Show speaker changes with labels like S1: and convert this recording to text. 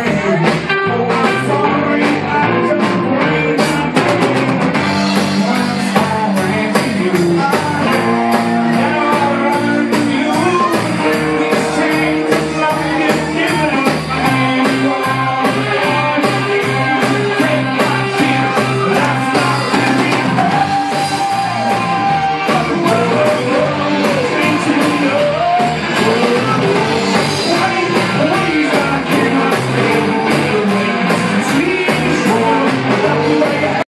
S1: Yeah.